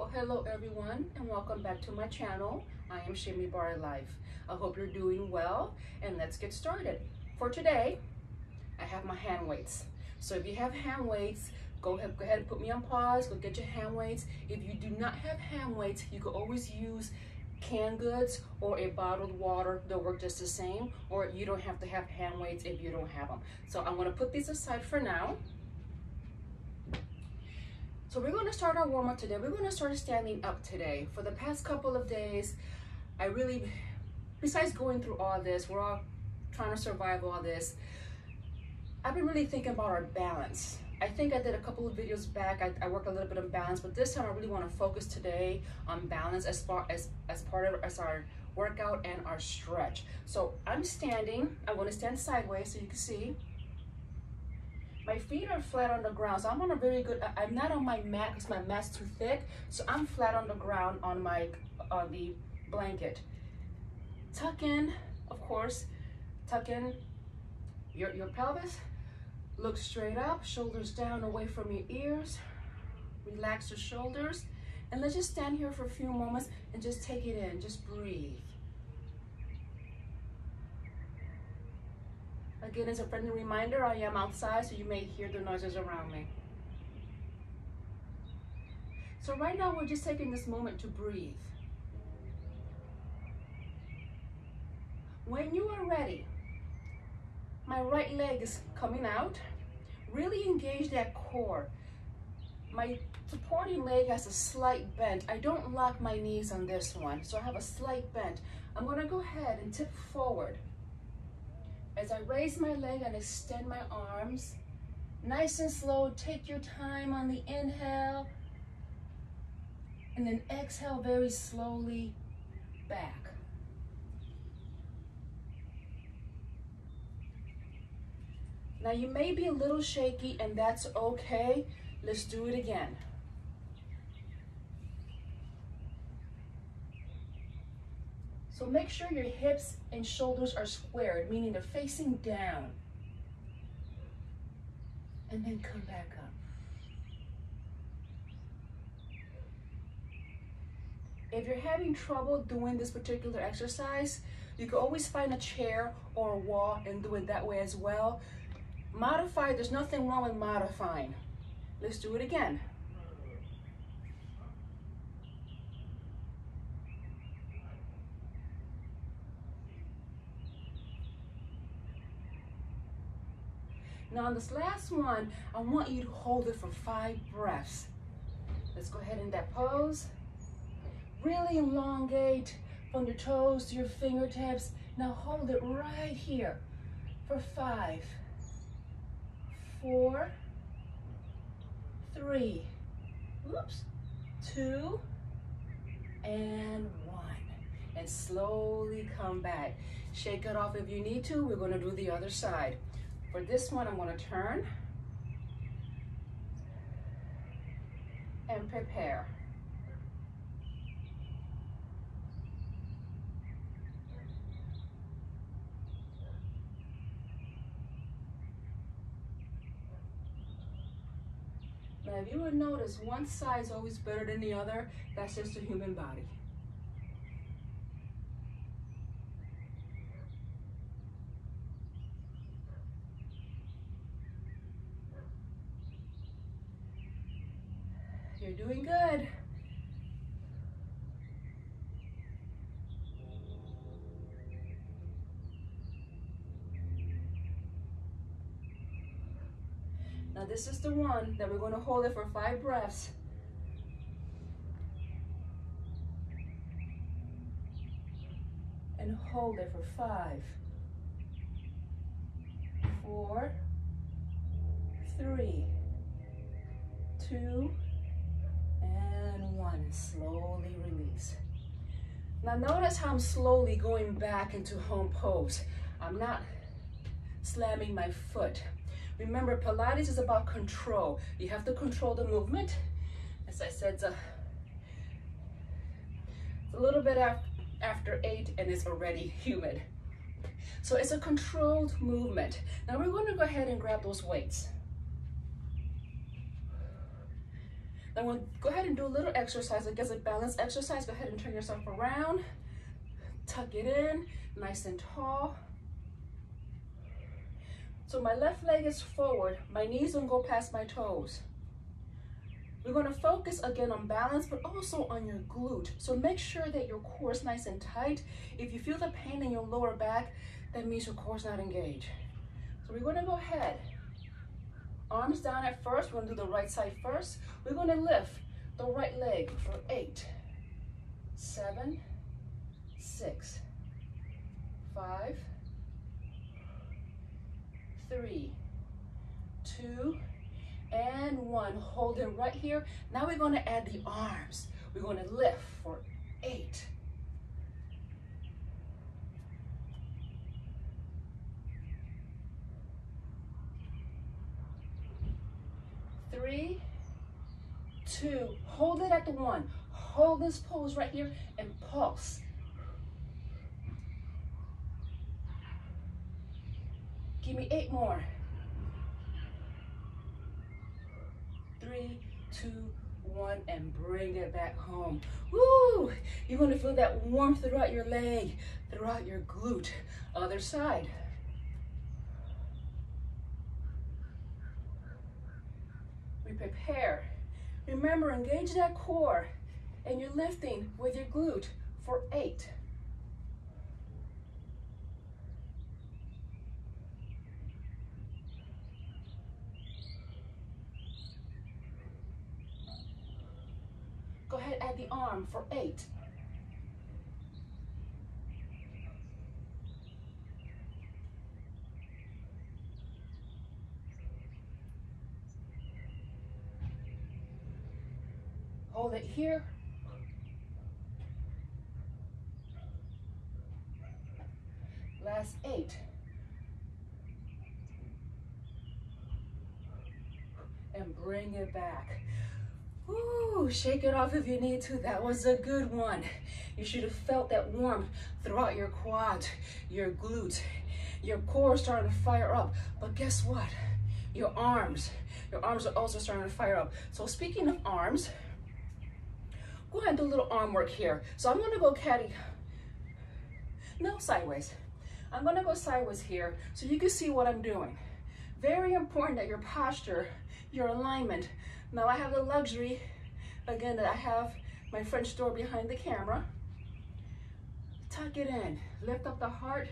Well, hello everyone and welcome back to my channel. I am Shimmy Bar Life. I hope you're doing well and let's get started. For today, I have my hand weights. So if you have hand weights, go ahead, go ahead and put me on pause, go get your hand weights. If you do not have hand weights, you can always use canned goods or a bottled water. They'll work just the same or you don't have to have hand weights if you don't have them. So I'm gonna put these aside for now. So we're going to start our warm up today. We're going to start standing up today. For the past couple of days, I really, besides going through all this, we're all trying to survive all this. I've been really thinking about our balance. I think I did a couple of videos back. I, I work a little bit on balance, but this time I really want to focus today on balance as far as as part of as our workout and our stretch. So I'm standing. I'm going to stand sideways so you can see. My feet are flat on the ground, so I'm on a very good, I'm not on my mat because my mat's too thick, so I'm flat on the ground on my, on the blanket. Tuck in, of course, tuck in. Your, your pelvis, look straight up, shoulders down away from your ears, relax your shoulders, and let's just stand here for a few moments and just take it in, just breathe. Again, as a friendly reminder, I am outside, so you may hear the noises around me. So right now, we're just taking this moment to breathe. When you are ready, my right leg is coming out. Really engage that core. My supporting leg has a slight bend. I don't lock my knees on this one, so I have a slight bend. I'm gonna go ahead and tip forward. As I raise my leg and extend my arms, nice and slow, take your time on the inhale, and then exhale very slowly back. Now you may be a little shaky and that's okay. Let's do it again. So make sure your hips and shoulders are squared, meaning they're facing down. And then come back up. If you're having trouble doing this particular exercise, you can always find a chair or a wall and do it that way as well. Modify, there's nothing wrong with modifying. Let's do it again. Now on this last one, I want you to hold it for five breaths. Let's go ahead in that pose. Really elongate from your toes to your fingertips. Now hold it right here for five, four, three, oops, two, and one. And slowly come back. Shake it off if you need to. We're gonna do the other side. For this one, I'm gonna turn and prepare. Now, if you would notice, one side is always better than the other. That's just a human body. Doing good. Now this is the one that we're going to hold it for five breaths. And hold it for five, four, three, two, one. Slowly release. Now notice how I'm slowly going back into home pose. I'm not slamming my foot. Remember, Pilates is about control. You have to control the movement. As I said, it's a, it's a little bit after, after eight and it's already humid. So it's a controlled movement. Now we're going to go ahead and grab those weights. Then we'll go ahead and do a little exercise. Like as a balance exercise, go ahead and turn yourself around. Tuck it in, nice and tall. So my left leg is forward. My knees don't go past my toes. We're gonna focus again on balance, but also on your glute. So make sure that your core is nice and tight. If you feel the pain in your lower back, that means your core is not engaged. So we're gonna go ahead. Arms down at first. We're gonna do the right side first. We're gonna lift the right leg for eight, seven, six, five, three, two, and one. Hold it right here. Now we're gonna add the arms. We're gonna lift for eight, three, two, hold it at the one. Hold this pose right here and pulse. Give me eight more. Three, two, one, and bring it back home. Woo! You're gonna feel that warmth throughout your leg, throughout your glute. Other side. We prepare. Remember, engage that core and you're lifting with your glute for eight. Go ahead, add the arm for eight. It here. Last eight. And bring it back. Ooh, shake it off if you need to. That was a good one. You should have felt that warmth throughout your quads, your glutes, your core starting to fire up. But guess what? Your arms, your arms are also starting to fire up. So speaking of arms, go ahead and do a little arm work here. So I'm gonna go caddy, no, sideways. I'm gonna go sideways here so you can see what I'm doing. Very important that your posture, your alignment. Now I have the luxury, again, that I have my French door behind the camera. Tuck it in, lift up the heart,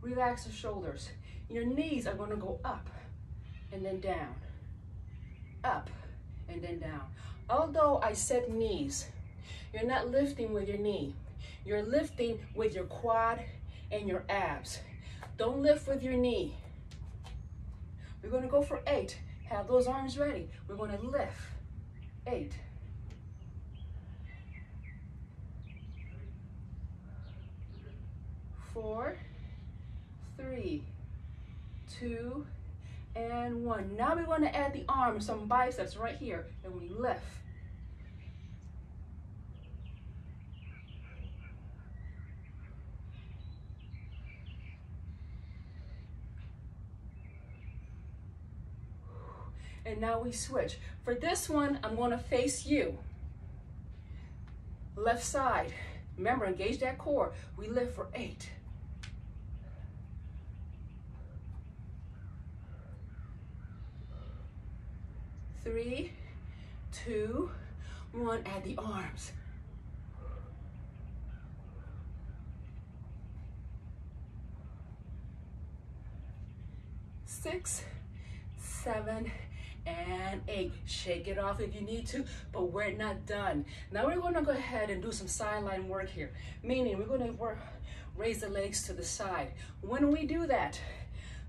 relax the shoulders. Your knees are gonna go up and then down, up and then down. Although I said knees, you're not lifting with your knee. You're lifting with your quad and your abs. Don't lift with your knee. We're gonna go for eight. Have those arms ready. We're gonna lift. Eight. Four, three, two, and one. Now we want to add the arms, some biceps right here, and we lift. And now we switch. For this one, I'm gonna face you. Left side. Remember, engage that core. We lift for eight. Three, two, one. Add the arms. Six, seven, Shake it off if you need to, but we're not done. Now we're gonna go ahead and do some sideline work here, meaning we're gonna work, raise the legs to the side. When we do that,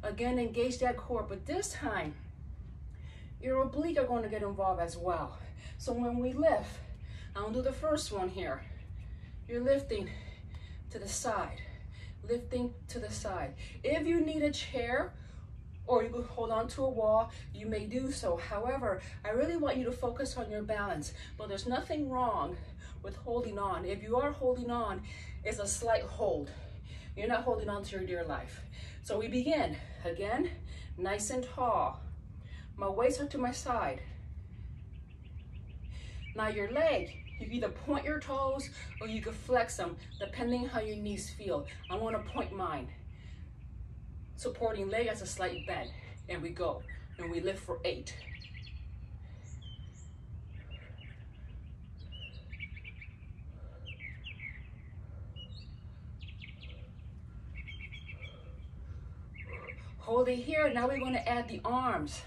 again, engage that core, but this time, your oblique are gonna get involved as well. So when we lift, I'll do the first one here. You're lifting to the side, lifting to the side. If you need a chair, or you could hold on to a wall, you may do so. However, I really want you to focus on your balance, but there's nothing wrong with holding on. If you are holding on, it's a slight hold. You're not holding on to your dear life. So we begin, again, nice and tall. My weights are to my side. Now your leg, you can either point your toes or you can flex them, depending how your knees feel. I wanna point mine. Supporting leg as a slight bend. And we go. And we lift for eight. Hold it here. Now we're going to add the arms.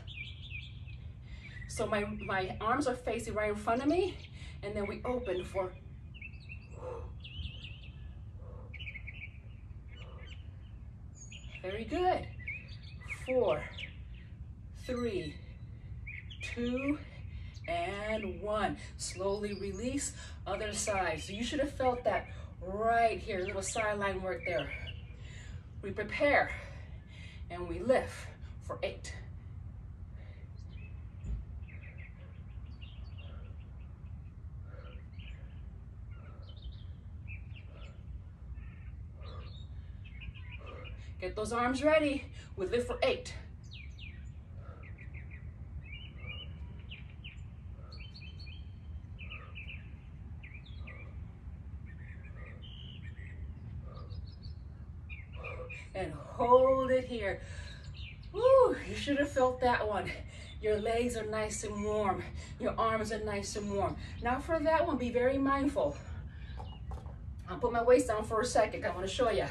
So my, my arms are facing right in front of me. And then we open for Very good. Four, three, two, and one. Slowly release, other side. So you should have felt that right here, little sideline work there. We prepare and we lift for eight. Get those arms ready. We lift for eight. and hold it here. Woo, you should have felt that one. Your legs are nice and warm. Your arms are nice and warm. Now for that one, be very mindful. I'll put my waist down for a second. I want to show you.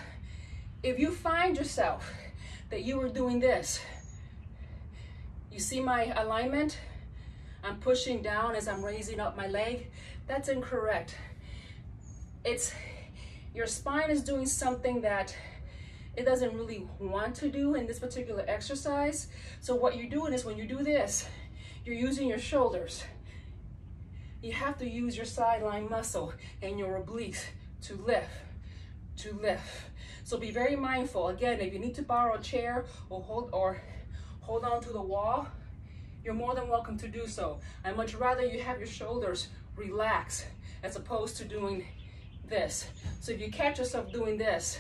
If you find yourself that you are doing this, you see my alignment? I'm pushing down as I'm raising up my leg. That's incorrect. It's your spine is doing something that it doesn't really want to do in this particular exercise. So what you're doing is when you do this, you're using your shoulders. You have to use your sideline muscle and your obliques to lift, to lift. So be very mindful. Again, if you need to borrow a chair or hold or hold on to the wall, you're more than welcome to do so. I much rather you have your shoulders relax as opposed to doing this. So if you catch yourself doing this,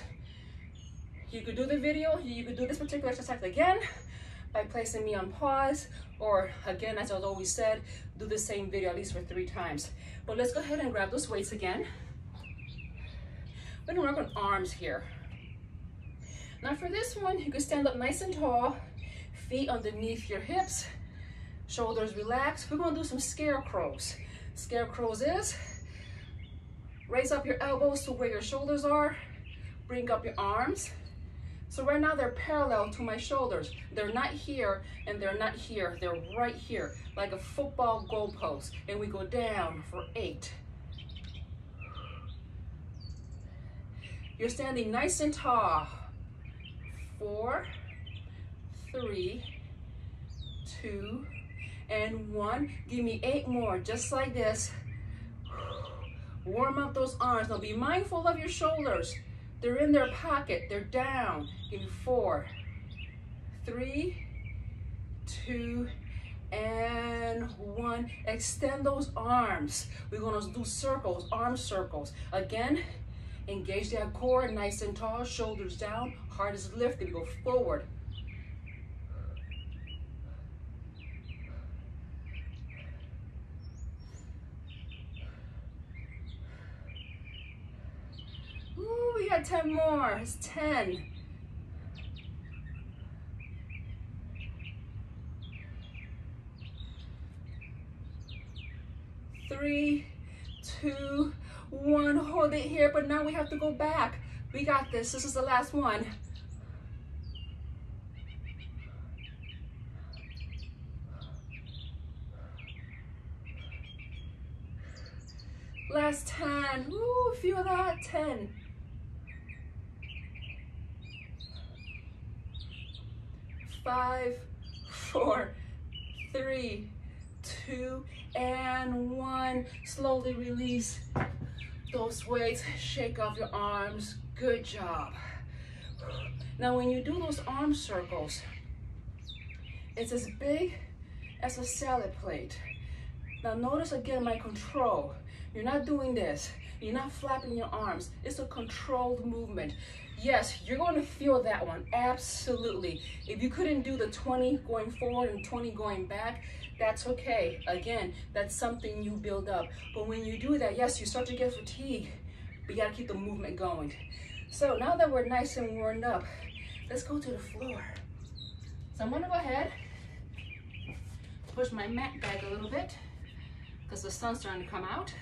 you could do the video, you could do this particular exercise again by placing me on pause, or again, as I've always said, do the same video at least for three times. But let's go ahead and grab those weights again. We're gonna work on arms here. Now for this one, you can stand up nice and tall, feet underneath your hips, shoulders relaxed. We're gonna do some scarecrows. Scarecrows is, raise up your elbows to where your shoulders are, bring up your arms, so right now they're parallel to my shoulders. They're not here and they're not here. They're right here, like a football goalpost. And we go down for eight. You're standing nice and tall. Four, three, two, and one. Give me eight more, just like this. Warm up those arms. Now be mindful of your shoulders. They're in their pocket. They're down. Give me four, three, two, and one. Extend those arms. We're gonna do circles, arm circles. Again, engage that core, nice and tall, shoulders down, heart is lifted. Go forward. Ooh, we got 10 more. It's 10. Three, two, one. Hold it here, but now we have to go back. We got this. This is the last one. Last 10. Ooh, feel that. 10. five, four, three, two, and one. Slowly release those weights. Shake off your arms. Good job. Now, when you do those arm circles, it's as big as a salad plate. Now, notice again my control. You're not doing this. You're not flapping your arms. It's a controlled movement. Yes, you're going to feel that one, absolutely. If you couldn't do the 20 going forward and 20 going back, that's okay. Again, that's something you build up. But when you do that, yes, you start to get fatigued, but you gotta keep the movement going. So now that we're nice and warmed up, let's go to the floor. So I'm gonna go ahead, push my mat back a little bit, because the sun's starting to come out.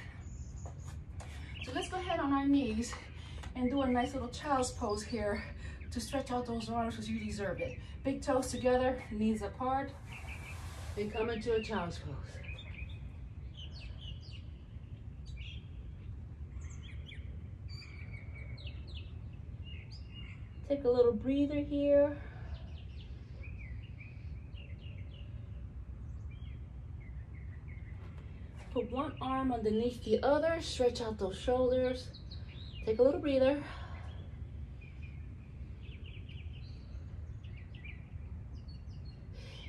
So let's go ahead on our knees and do a nice little child's pose here to stretch out those arms because you deserve it. Big toes together, knees apart, and come into a child's pose. Take a little breather here. Put one arm underneath the other, stretch out those shoulders. Take a little breather.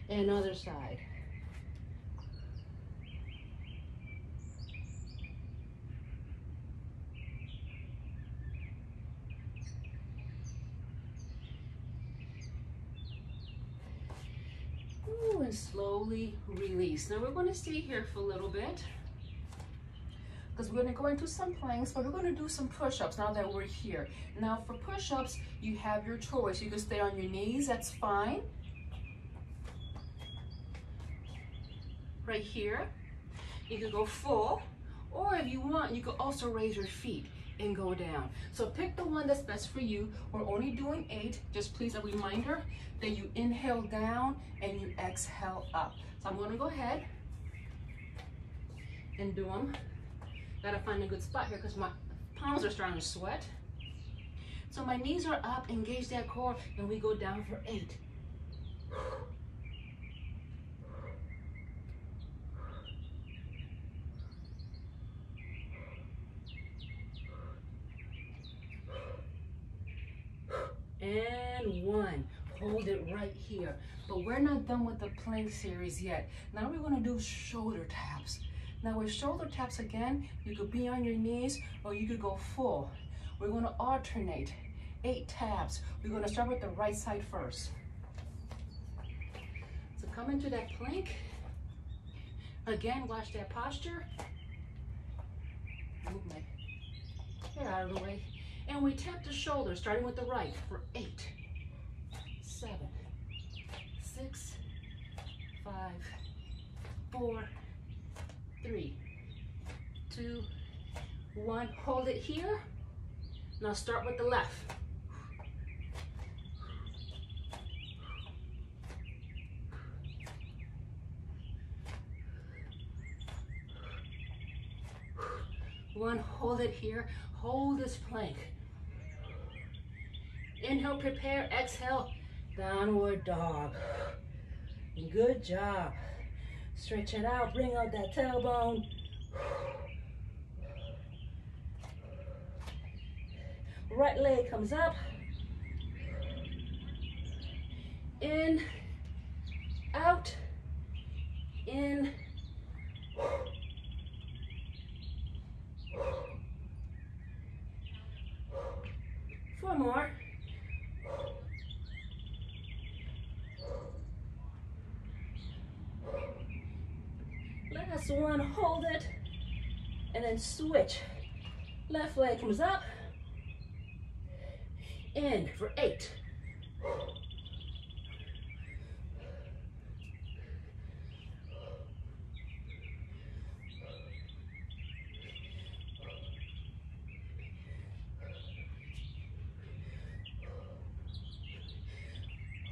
And other side. Ooh, and slowly release. Now we're going to stay here for a little bit because we're going to go into some planks, but we're going to do some push-ups now that we're here. Now for push-ups, you have your choice. You can stay on your knees, that's fine. Right here. You can go full, or if you want, you can also raise your feet and go down. So pick the one that's best for you. We're only doing eight. Just please a reminder that you inhale down and you exhale up. So I'm gonna go ahead and do them Gotta find a good spot here because my palms are starting to sweat. So my knees are up, engage that core, and we go down for eight. And one. Hold it right here. But we're not done with the plank series yet. Now we're gonna do shoulder taps. Now with shoulder taps again, you could be on your knees or you could go full. We're gonna alternate, eight taps. We're gonna start with the right side first. So come into that plank. Again, watch that posture. Head out of the way. And we tap the shoulders, starting with the right for eight, seven, six, five, four, three, two, one. Hold it here. Now start with the left. One, hold it here. Hold this plank. Inhale, prepare, exhale, downward dog. Good job. Stretch it out, bring out that tailbone. Right leg comes up. In, out, in, Four more. Last one, hold it, then switch. Left leg comes up, in for eight.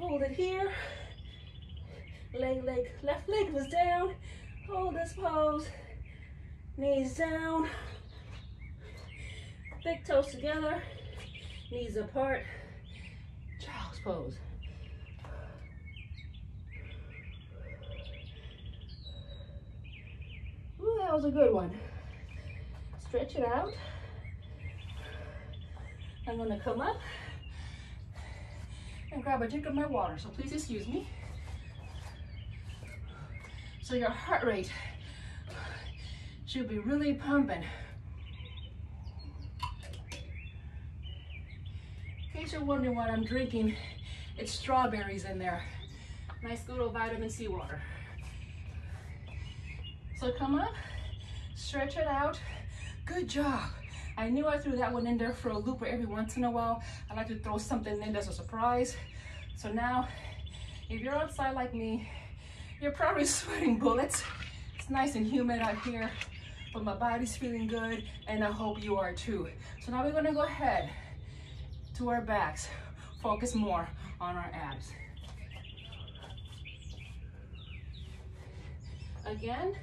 Hold it here. Leg, leg, left leg was down. Hold this pose. Knees down. Big toes together. Knees apart. Child's pose. Ooh, that was a good one. Stretch it out. I'm gonna come up and grab a drink of my water. So please excuse me. So your heart rate Should be really pumping. In case you're wondering what I'm drinking, it's strawberries in there. Nice little vitamin C water. So come up, stretch it out. Good job. I knew I threw that one in there for a loop, but every once in a while, I like to throw something in as a surprise. So now, if you're outside like me, you're probably sweating bullets. It's nice and humid out here, but my body's feeling good, and I hope you are too. So now we're gonna go ahead to our backs. Focus more on our abs. Again,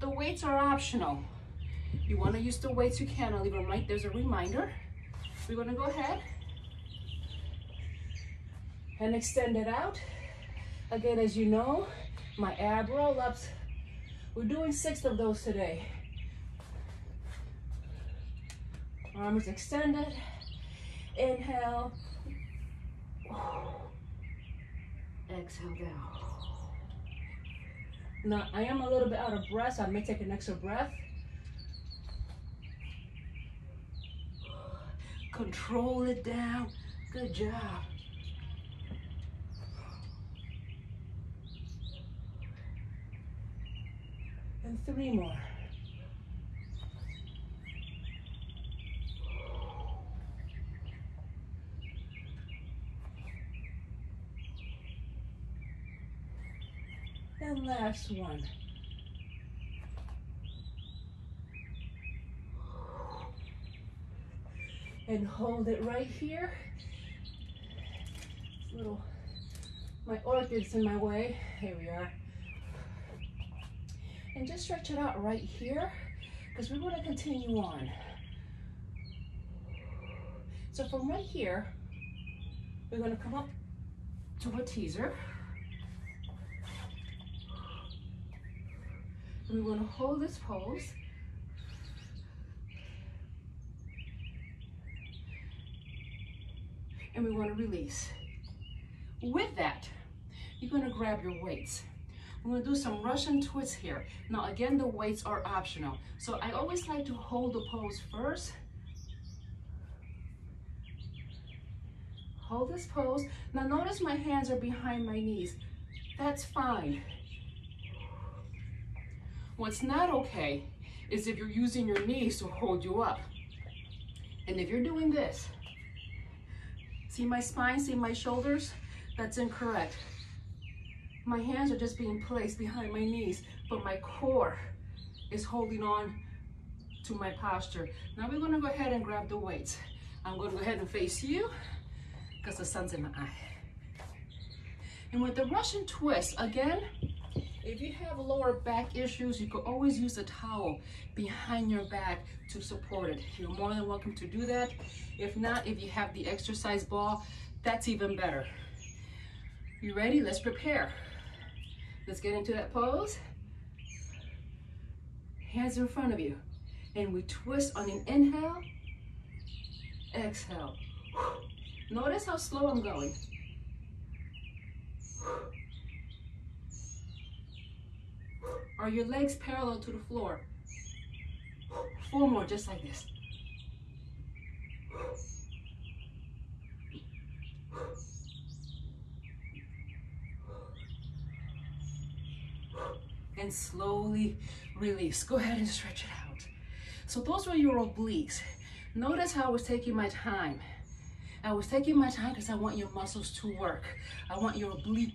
the weights are optional. You wanna use the weights, you can. I'll leave them right, there's a reminder. We're gonna go ahead and extend it out. Again, as you know, my ab roll-ups, we're doing six of those today. Arms extended, inhale, exhale down. Now, I am a little bit out of breath, so I may take an extra breath. Control it down. Good job. And three more. And last one. And hold it right here. Little, my orchid's in my way. Here we are. And just stretch it out right here because we're going to continue on. So from right here, we're going to come up to a teaser. And we're going to hold this pose. And we want to release. With that, you're going to grab your weights. I'm gonna do some Russian twists here. Now again, the weights are optional. So I always like to hold the pose first. Hold this pose. Now notice my hands are behind my knees. That's fine. What's not okay is if you're using your knees to hold you up. And if you're doing this, see my spine, see my shoulders? That's incorrect. My hands are just being placed behind my knees, but my core is holding on to my posture. Now we're gonna go ahead and grab the weights. I'm gonna go ahead and face you because the sun's in my eye. And with the Russian twist, again, if you have lower back issues, you could always use a towel behind your back to support it. You're more than welcome to do that. If not, if you have the exercise ball, that's even better. You ready? Let's prepare. Let's get into that pose. Hands in front of you. And we twist on an inhale, exhale. Notice how slow I'm going. Are your legs parallel to the floor? Four more, just like this. And slowly release. Go ahead and stretch it out. So those were your obliques. Notice how I was taking my time. I was taking my time because I want your muscles to work. I want your obliques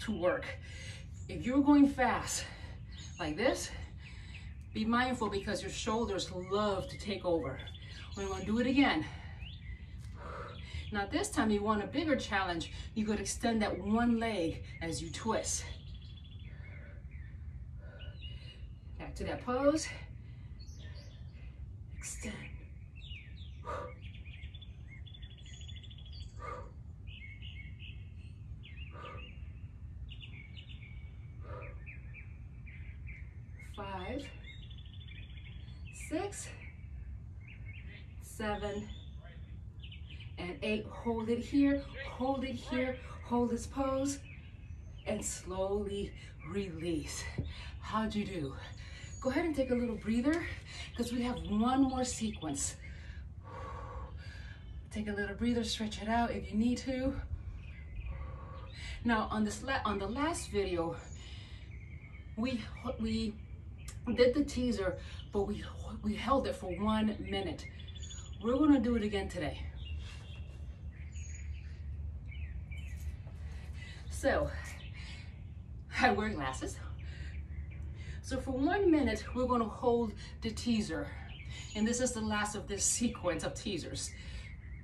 to work. If you're going fast like this, be mindful because your shoulders love to take over. We're gonna do it again. Now this time you want a bigger challenge, you could extend that one leg as you twist. Back to that pose. Extend. Five, six, seven, and eight. Hold it here, hold it here, hold this pose, and slowly release. How'd you do? Go ahead and take a little breather because we have one more sequence. Take a little breather, stretch it out if you need to. Now on this on the last video, we we did the teaser, but we we held it for one minute. We're gonna do it again today. So, I wear glasses. So for one minute, we're gonna hold the teaser. And this is the last of this sequence of teasers.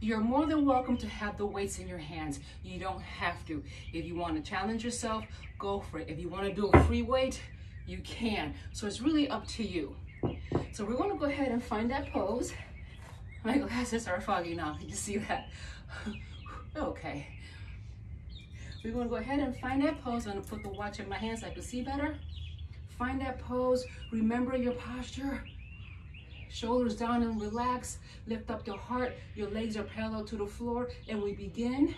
You're more than welcome to have the weights in your hands. You don't have to. If you wanna challenge yourself, go for it. If you wanna do a free weight, you can. So it's really up to you. So we're gonna go ahead and find that pose. My glasses are foggy now, you see that? okay. We're gonna go ahead and find that pose. I'm gonna put the watch in my hands so I can see better. Find that pose, remember your posture. Shoulders down and relax. Lift up your heart. Your legs are parallel to the floor. And we begin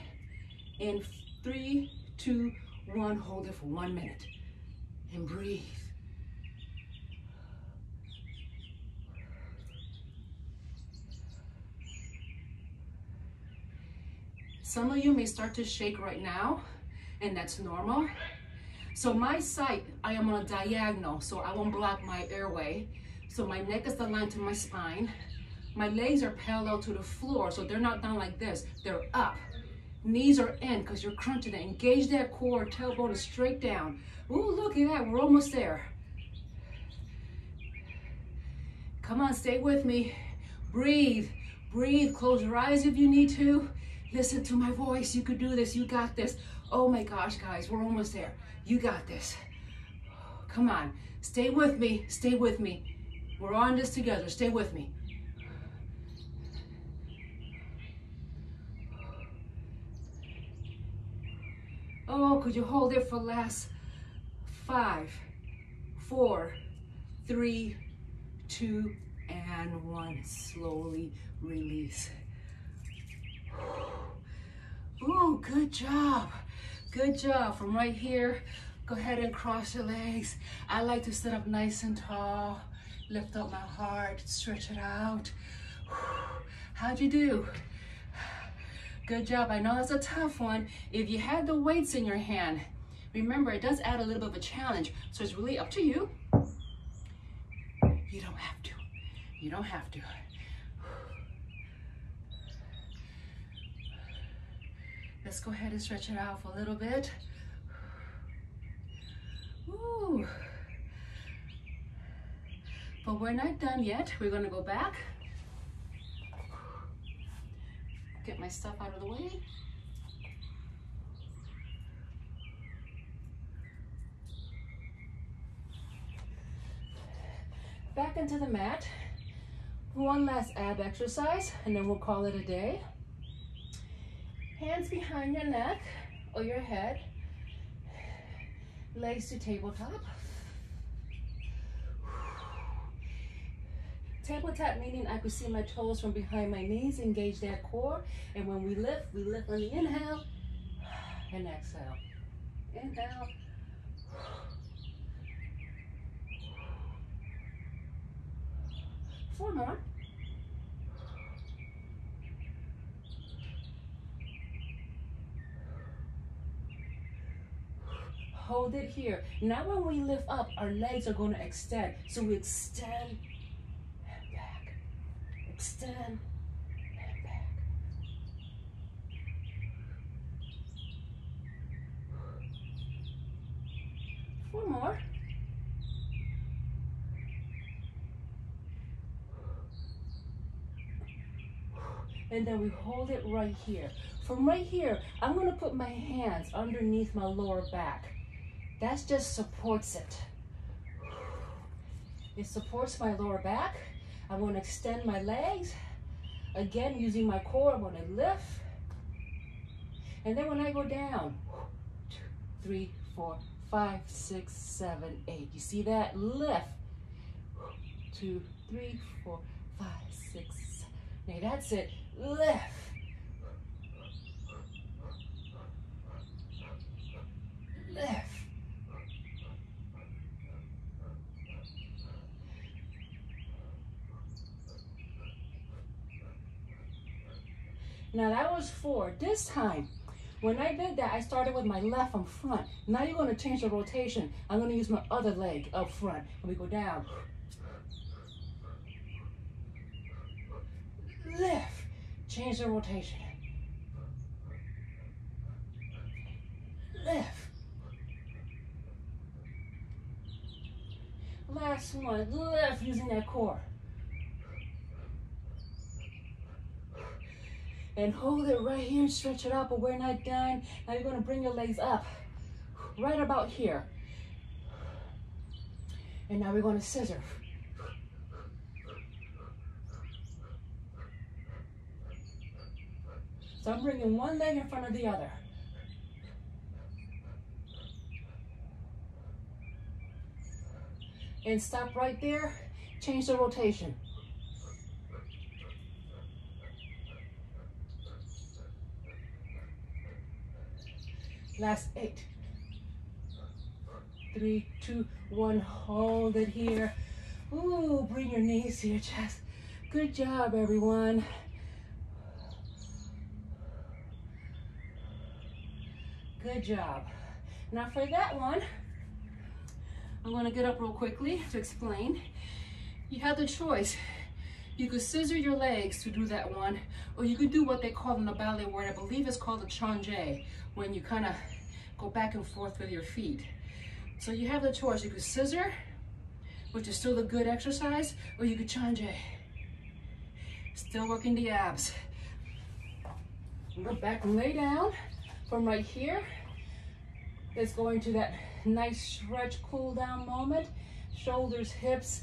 in three, two, one. Hold it for one minute. And breathe. Some of you may start to shake right now and that's normal. So my side, I am on a diagonal, so I won't block my airway. So my neck is aligned to my spine. My legs are parallel to the floor, so they're not down like this, they're up. Knees are in because you're crunching it. Engage that core, tailbone is straight down. Ooh, look at that, we're almost there. Come on, stay with me. Breathe, breathe, close your eyes if you need to. Listen to my voice, you could do this, you got this. Oh my gosh, guys, we're almost there. You got this. Come on, stay with me, stay with me. We're on this together, stay with me. Oh, could you hold it for last five, four, three, two, and one. Slowly release. Ooh, good job. Good job. From right here, go ahead and cross your legs. I like to sit up nice and tall. Lift up my heart, stretch it out. How'd you do? Good job. I know that's a tough one. If you had the weights in your hand, remember it does add a little bit of a challenge. So it's really up to you. You don't have to. You don't have to. Let's go ahead and stretch it out for a little bit. Ooh. But we're not done yet. We're gonna go back. Get my stuff out of the way. Back into the mat. One last ab exercise and then we'll call it a day. Hands behind your neck or your head. Legs to tabletop. Tabletop meaning I could see my toes from behind my knees, engage that core. And when we lift, we lift on the inhale and exhale. Inhale. Four more. Hold it here. Now when we lift up, our legs are going to extend. So we extend and back. Extend and back. Four more. And then we hold it right here. From right here, I'm gonna put my hands underneath my lower back. That just supports it. It supports my lower back. I'm going to extend my legs. Again, using my core, I'm going to lift. And then when I go down, two, three, four, five, six, seven, eight. You see that? Lift. Two, three, four, five, six, seven. Now that's it. Lift. Now that was four. This time, when I did that, I started with my left from front. Now you're gonna change the rotation. I'm gonna use my other leg up front. And we go down. Lift. Change the rotation. Lift. Last one, lift using that core. And hold it right here and stretch it out, but we're not done. Now you're gonna bring your legs up, right about here. And now we're gonna scissor. So I'm bringing one leg in front of the other. And stop right there, change the rotation. Last eight. Three, two, one, hold it here. Ooh, bring your knees to your chest. Good job, everyone. Good job. Now for that one, I'm gonna get up real quickly to explain. You have the choice. You could scissor your legs to do that one, or you could do what they call in the ballet word, I believe it's called a changé, when you kind of go back and forth with your feet. So you have the choice. You could scissor, which is still a good exercise, or you could changé. Still working the abs. Go back and lay down from right here. It's going to that nice stretch, cool down moment. Shoulders, hips,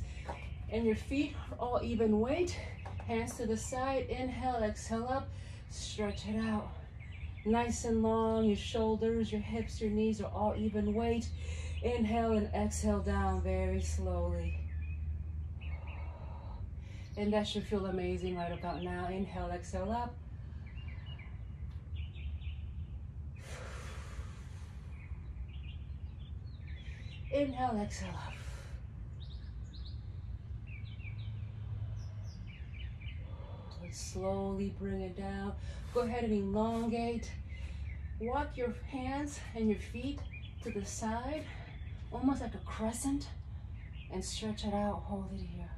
and your feet all even weight. Hands to the side, inhale, exhale up, stretch it out. Nice and long, your shoulders, your hips, your knees are all even weight. Inhale and exhale down very slowly. And that should feel amazing right about now. Inhale, exhale up. Inhale, exhale up. Slowly bring it down. Go ahead and elongate. Walk your hands and your feet to the side, almost like a crescent, and stretch it out. Hold it here.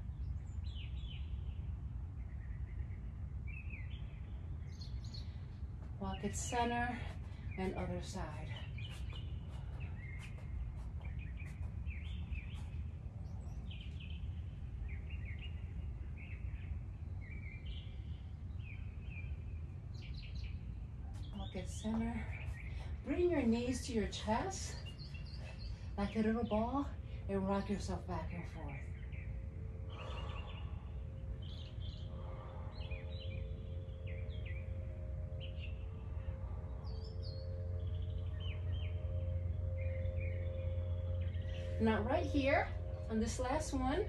Walk it center and other side. Center. Bring your knees to your chest like a little ball and rock yourself back and forth. Now right here on this last one,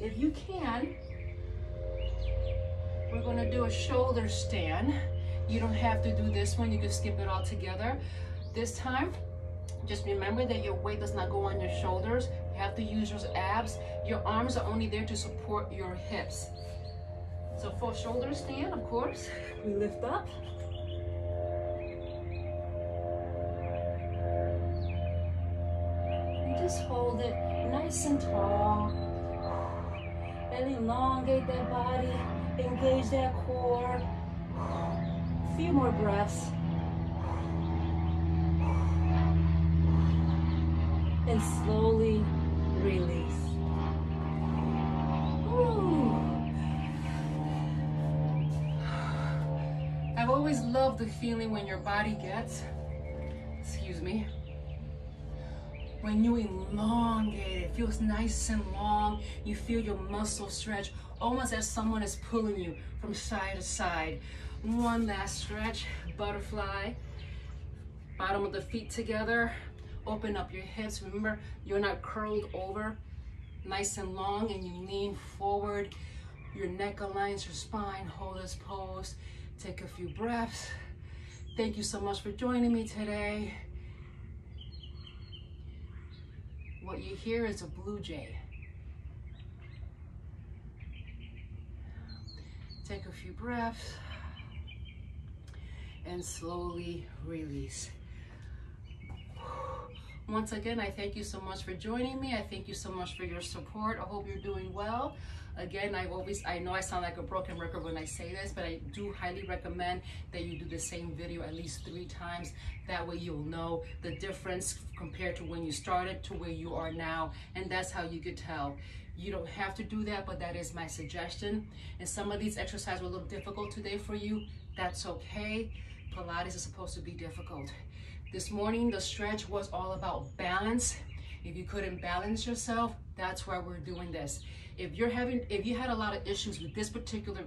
if you can, we're gonna do a shoulder stand. You don't have to do this one. You can skip it all together. This time, just remember that your weight does not go on your shoulders. You have to use your abs. Your arms are only there to support your hips. So for shoulder stand, of course, we lift up. And just hold it nice and tall. And elongate that body, engage that core few more breaths. And slowly release. Ooh. I've always loved the feeling when your body gets, excuse me, when you elongate, it feels nice and long. You feel your muscles stretch, almost as someone is pulling you from side to side. One last stretch, butterfly. Bottom of the feet together. Open up your hips. Remember, you're not curled over. Nice and long and you lean forward. Your neck aligns your spine. Hold this pose. Take a few breaths. Thank you so much for joining me today. What you hear is a blue jay. Take a few breaths. And slowly release. Once again, I thank you so much for joining me. I thank you so much for your support. I hope you're doing well. Again, I always, I know I sound like a broken record when I say this, but I do highly recommend that you do the same video at least three times. That way you'll know the difference compared to when you started to where you are now. And that's how you could tell. You don't have to do that, but that is my suggestion. And some of these exercises were a little difficult today for you. That's okay. Pilates is supposed to be difficult. This morning, the stretch was all about balance. If you couldn't balance yourself, that's why we're doing this. If you're having, if you had a lot of issues with this particular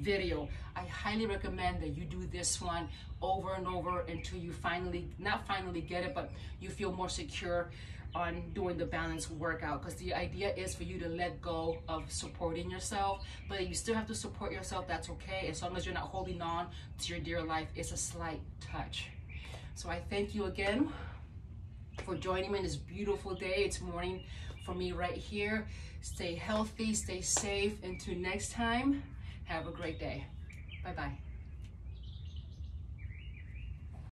video, I highly recommend that you do this one over and over until you finally, not finally get it, but you feel more secure on doing the balance workout because the idea is for you to let go of supporting yourself but you still have to support yourself that's okay as long as you're not holding on to your dear life it's a slight touch. So i thank you again for joining me in this beautiful day. It's morning for me right here. Stay healthy stay safe until next time have a great day. Bye bye